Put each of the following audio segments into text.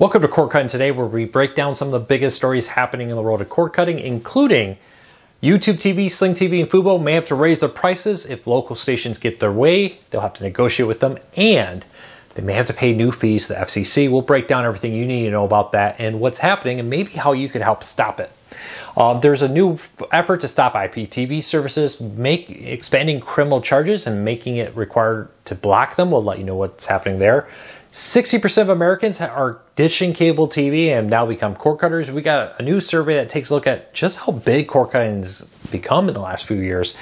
Welcome to Cord Cutting today, where we break down some of the biggest stories happening in the world of cord cutting, including YouTube TV, Sling TV, and Fubo may have to raise their prices if local stations get their way. They'll have to negotiate with them, and they may have to pay new fees to the FCC. We'll break down everything you need to know about that and what's happening, and maybe how you could help stop it. Um, there's a new effort to stop IPTV services, make expanding criminal charges and making it required to block them. We'll let you know what's happening there. 60% of Americans are ditching cable TV and now become cord cutters. We got a new survey that takes a look at just how big cord cutting's become in the last few years.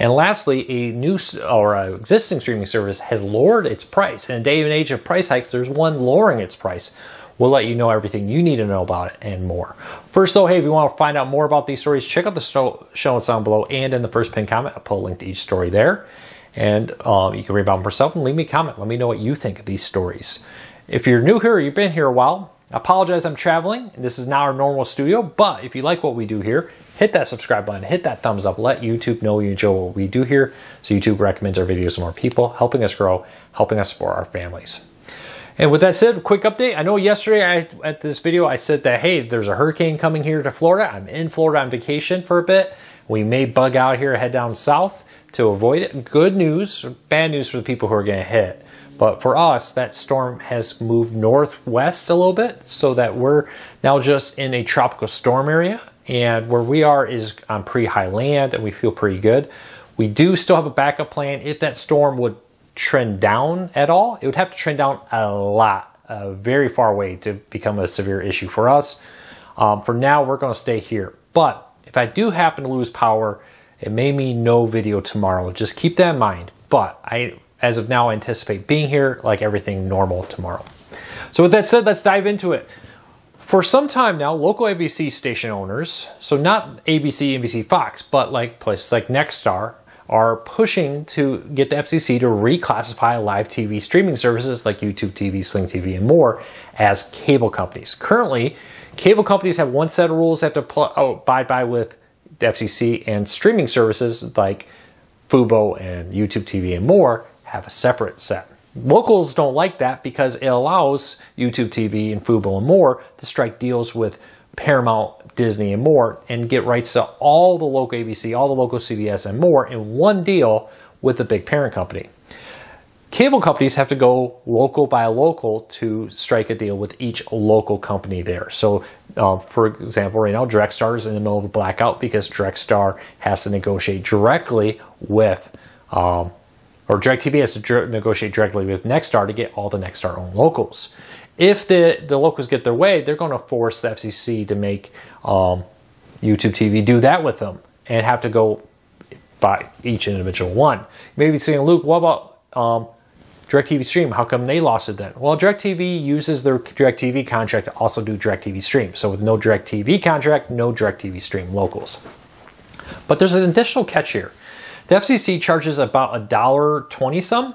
And lastly, a new or a existing streaming service has lowered its price. In a day and age of price hikes, there's one lowering its price. We'll let you know everything you need to know about it and more. First, though, hey, if you want to find out more about these stories, check out the show notes down below and in the first pinned comment. I'll put a link to each story there. And uh, you can read about them for yourself and leave me a comment. Let me know what you think of these stories. If you're new here or you've been here a while, I apologize I'm traveling. This is not our normal studio, but if you like what we do here, hit that subscribe button, hit that thumbs up, let YouTube know you enjoy what we do here so YouTube recommends our videos to more people, helping us grow, helping us support our families. And with that said, quick update. I know yesterday I, at this video I said that, hey, there's a hurricane coming here to Florida. I'm in Florida on vacation for a bit. We may bug out here, head down south to avoid it. Good news, bad news for the people who are going to hit. But for us, that storm has moved northwest a little bit so that we're now just in a tropical storm area. And where we are is on pretty high land and we feel pretty good. We do still have a backup plan if that storm would trend down at all. It would have to trend down a lot, uh, very far away to become a severe issue for us. Um, for now, we're going to stay here. But if I do happen to lose power, it may mean no video tomorrow. Just keep that in mind. But I, as of now, anticipate being here like everything normal tomorrow. So with that said, let's dive into it. For some time now, local ABC station owners, so not ABC, NBC, Fox, but like places like Nexstar, are pushing to get the FCC to reclassify live TV streaming services like YouTube TV, Sling TV, and more as cable companies. Currently, cable companies have one set of rules they have to oh, abide by with the FCC, and streaming services like Fubo and YouTube TV and more have a separate set. Locals don't like that because it allows YouTube TV and Fubo and more to strike deals with Paramount, Disney, and more and get rights to all the local ABC, all the local CBS, and more in one deal with the big parent company. Cable companies have to go local by local to strike a deal with each local company there. So, uh, for example, right now, DirecStar is in the middle of a blackout because DirecStar has to negotiate directly with, um, or DirecTV has to dr- negotiate directly with Nexstar to get all the Nexstar owned locals. If the, the locals get their way, they're going to force the FCC to make um, YouTube TV do that with them and have to go by each individual one. Maybe saying, Luke, what about um, DirecTV Stream, how come they lost it then? Well, DirecTV uses their DirecTV contract to also do DirecTV Stream. So with no DirecTV contract, no DirecTV Stream locals. But there's an additional catch here. The FCC charges about a dollar twenty some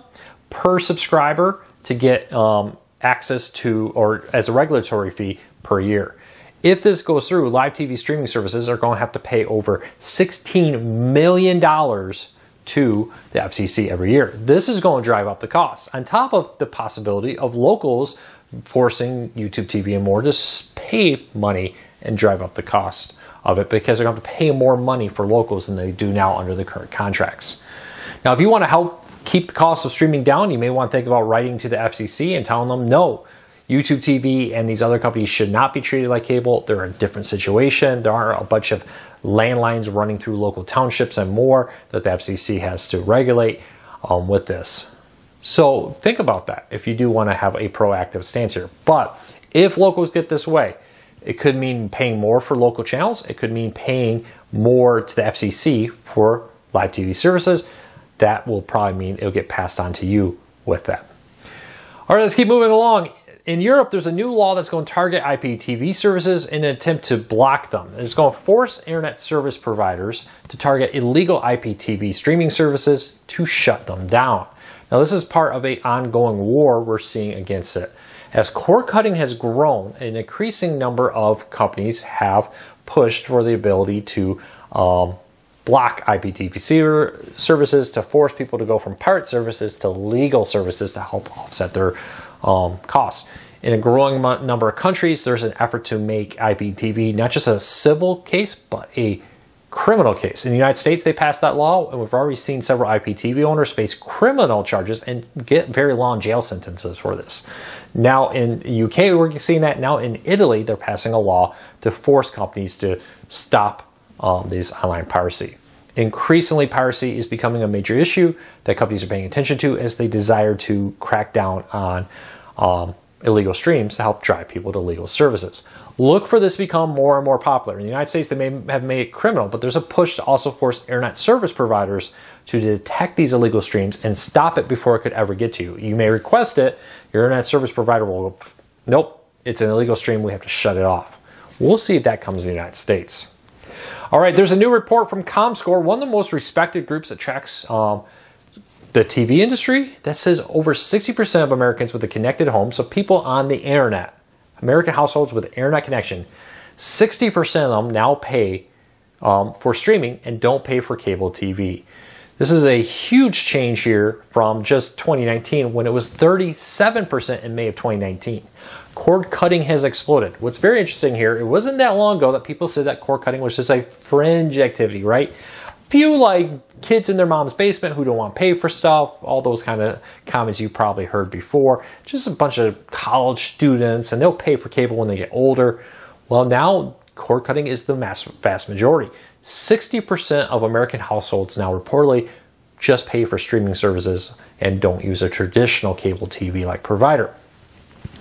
per subscriber to get um, access to, or as a regulatory fee per year. If this goes through, live TV streaming services are going to have to pay over $16 million to the FCC every year. This is going to drive up the costs, on top of the possibility of locals forcing YouTube TV and more to pay money and drive up the cost of it because they're going to have to pay more money for locals than they do now under the current contracts. Now, if you want to help keep the cost of streaming down, you may want to think about writing to the FCC and telling them no. YouTube TV and these other companies should not be treated like cable. They're a different situation. There are a bunch of landlines running through local townships and more that the FCC has to regulate um, with this. So think about that if you do want to have a proactive stance here. But if locals get this way, it could mean paying more for local channels. It could mean paying more to the FCC for live TV services. That will probably mean it'll get passed on to you with that. All right, let's keep moving along in Europe, there's a new law that's going to target IPTV services in an attempt to block them. It's going to force internet service providers to target illegal IPTV streaming services to shut them down. Now, this is part of an ongoing war we're seeing against it. As cord cutting has grown, an increasing number of companies have pushed for the ability to um, block IPTV services to force people to go from pirate services to legal services to help offset their um, costs. In a growing number of countries, there's an effort to make IPTV not just a civil case, but a criminal case. In the United States, they passed that law, and we've already seen several IPTV owners face criminal charges and get very long jail sentences for this. Now in the UK, we're seeing that. Now in Italy, they're passing a law to force companies to stop um, this online piracy. Increasingly, piracy is becoming a major issue that companies are paying attention to as they desire to crack down on um, illegal streams to help drive people to legal services. Look for this to become more and more popular. In the United States, they may have made it criminal, but there's a push to also force internet service providers to detect these illegal streams and stop it before it could ever get to you. You may request it, your internet service provider will go, nope, it's an illegal stream, we have to shut it off. We'll see if that comes in the United States. All right, there's a new report from ComScore, one of the most respected groups that tracks um, the TV industry, that says over 60% of Americans with a connected home, so people on the internet, American households with internet connection, 60% of them now pay um, for streaming and don't pay for cable TV. This is a huge change here from just 2019 when it was 37% in May of 2019. Cord cutting has exploded. What's very interesting here, it wasn't that long ago that people said that cord cutting was just a fringe activity, right? few like kids in their mom's basement who don't want to pay for stuff, all those kind of comments you probably heard before. Just a bunch of college students, and they'll pay for cable when they get older. Well, now cord cutting is the mass, vast majority. 60% of American households now reportedly just pay for streaming services and don't use a traditional cable TV like provider.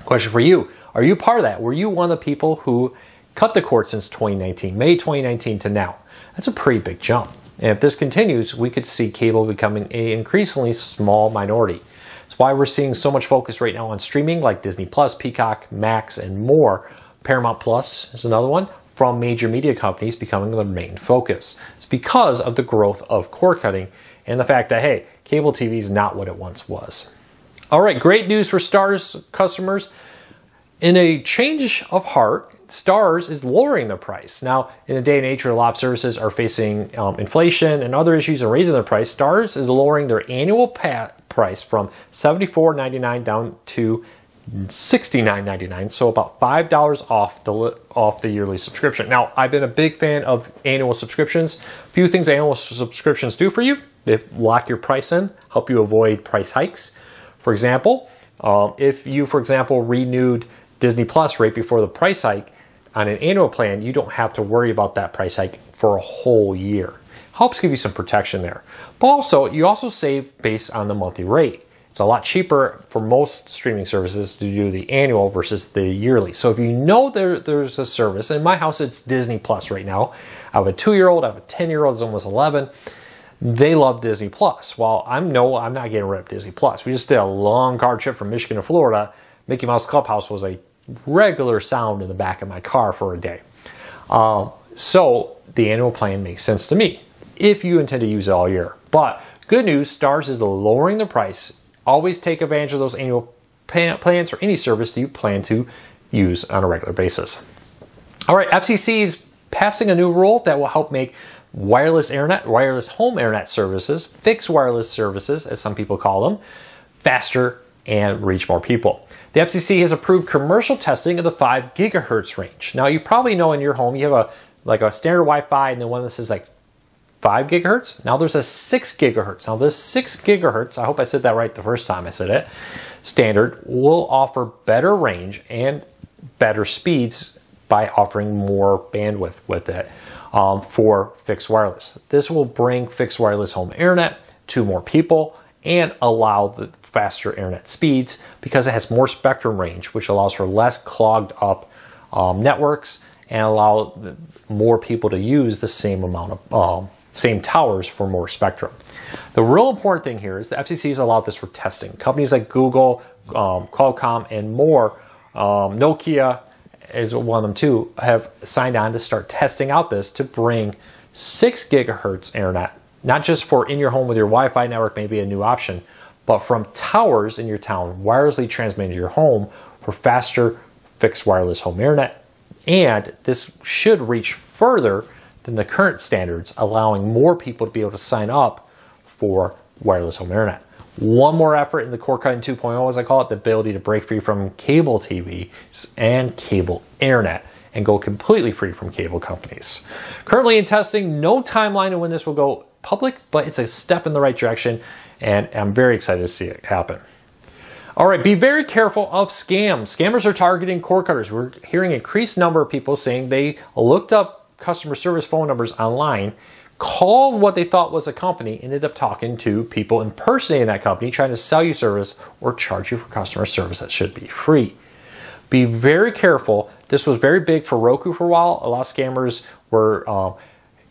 Question for you Are you part of that? Were you one of the people who cut the cord since 2019, May 2019 to now? That's a pretty big jump. And if this continues, we could see cable becoming an increasingly small minority. That's why we're seeing so much focus right now on streaming like Disney Plus, Peacock, Max, and more. Paramount Plus is another one from major media companies becoming the main focus. It's because of the growth of cord cutting and the fact that, hey, cable TV is not what it once was. All right, great news for Starz customers. In a change of heart, Starz is lowering the price. Now, in a day and age where a lot of services are facing um, inflation and other issues and raising their price, Starz is lowering their annual price from $74.99 down to $69.99, so about five dollars off the off the yearly subscription. Now, I've been a big fan of annual subscriptions. A Few things annual subscriptions do for you: they lock your price in, help you avoid price hikes. For example, um, if you, for example, renewed Disney Plus right before the price hike, on an annual plan, you don't have to worry about that price hike for a whole year. Helps give you some protection there. But also, you also save based on the monthly rate. It's a lot cheaper for most streaming services to do the annual versus the yearly. So if you know there, there's a service, in my house it's Disney Plus right now. I have a two-year-old, I have a 10-year-old, is almost 11. They love Disney Plus. Well, I'm no, I'm not getting rid of Disney Plus. We just did a long car trip from Michigan to Florida. Mickey Mouse Clubhouse was a regular sound in the back of my car for a day. Uh, so the annual plan makes sense to me if you intend to use it all year. But good news, Starz is lowering the price. Always take advantage of those annual plans for any service that you plan to use on a regular basis. All right, FCC is passing a new rule that will help make wireless internet, wireless home internet services, fixed wireless services, as some people call them, faster and reach more people. The FCC has approved commercial testing of the 5 gigahertz range. Now, you probably know in your home you have a like a standard Wi-Fi and then one that says like 5 gigahertz. Now there's a 6 gigahertz. Now this 6 gigahertz, I hope I said that right the first time I said it, standard will offer better range and better speeds by offering more bandwidth with it um, for fixed wireless. This will bring fixed wireless home internet to more people and allow the faster internet speeds because it has more spectrum range, which allows for less clogged up um, networks and allow more people to use the same amount of um, same towers for more spectrum. The real important thing here is the FCC has allowed this for testing. Companies like Google, um, Qualcomm, and more, um, Nokia is one of them too, have signed on to start testing out this to bring six gigahertz internet not just for in your home with your Wi-Fi network maybe a new option, but from towers in your town, wirelessly transmitted to your home for faster fixed wireless home internet. And this should reach further than the current standards, allowing more people to be able to sign up for wireless home internet. one more effort in the cord cutting 2.0, as I call it, the ability to break free from cable TV and cable internet and go completely free from cable companies. Currently in testing, no timeline on when this will go public, but it's a step in the right direction, and I'm very excited to see it happen. All right, be very careful of scams. Scammers are targeting cord cutters. We're hearing increased number of people saying they looked up customer service phone numbers online called what they thought was a company, ended up talking to people impersonating that company, trying to sell you service or charge you for customer service that should be free. Be very careful. This was very big for Roku for a while. A lot of scammers were um,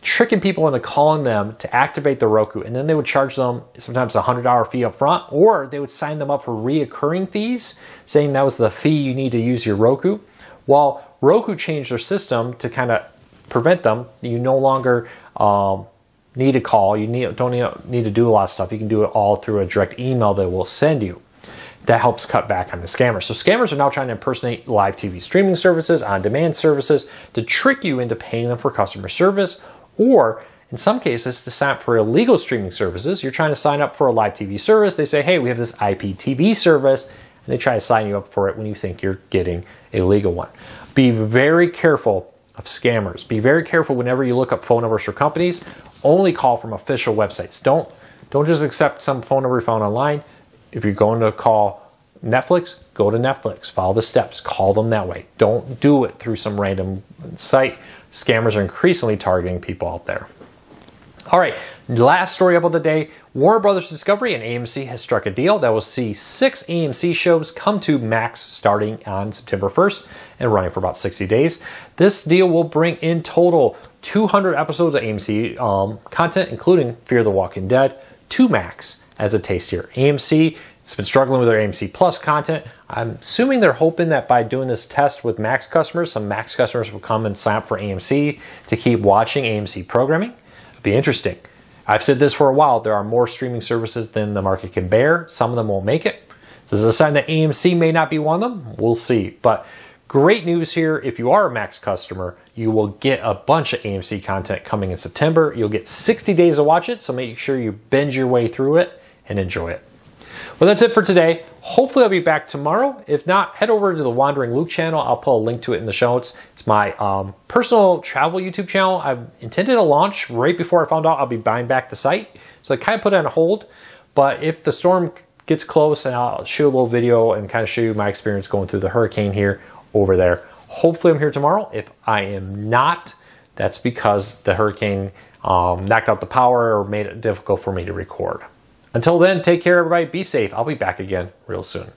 tricking people into calling them to activate the Roku, and then they would charge them sometimes a $100 fee up front, or they would sign them up for reoccurring fees, saying that was the fee you need to use your Roku. While Roku changed their system to kind of prevent them. You no longer um, need a call. You need, don't need to do a lot of stuff. You can do it all through a direct email that will send you. That helps cut back on the scammers. So scammers are now trying to impersonate live TV streaming services, on-demand services to trick you into paying them for customer service, or in some cases to sign up for illegal streaming services. You're trying to sign up for a live TV service. They say, hey, we have this IPTV service, and they try to sign you up for it when you think you're getting a legal one. Be very careful of scammers. Be very careful whenever you look up phone numbers for companies. Only call from official websites. Don't don't just accept some phone number you found online. If you're going to call Netflix, go to Netflix. Follow the steps. Call them that way. Don't do it through some random site. Scammers are increasingly targeting people out there. All right, last story up of the day. Warner Brothers Discovery and AMC has struck a deal that will see six AMC shows come to Max starting on September 1st and running for about 60 days. This deal will bring in total 200 episodes of AMC um, content, including Fear the Walking Dead, to Max as a taste here. AMC has been struggling with their AMC Plus content. I'm assuming they're hoping that by doing this test with Max customers, some Max customers will come and sign up for AMC to keep watching AMC programming be interesting. I've said this for a while. There are more streaming services than the market can bear. Some of them won't make it. This is a sign that AMC may not be one of them. We'll see. But great news here. If you are a Max customer, you will get a bunch of AMC content coming in September. You'll get 60 days to watch it, so make sure you bend your way through it and enjoy it. Well, that's it for today. Hopefully, I'll be back tomorrow. If not, head over to the Wandering Luke channel. I'll put a link to it in the show notes. It's my um, personal travel YouTube channel. I intended to launch right before I found out I'll be buying back the site. So I kind of put it on hold. But if the storm gets close, and I'll shoot a little video and kind of show you my experience going through the hurricane here over there. Hopefully, I'm here tomorrow. If I am not, that's because the hurricane um, knocked out the power or made it difficult for me to record. Until then, take care, everybody. Be safe. I'll be back again real soon.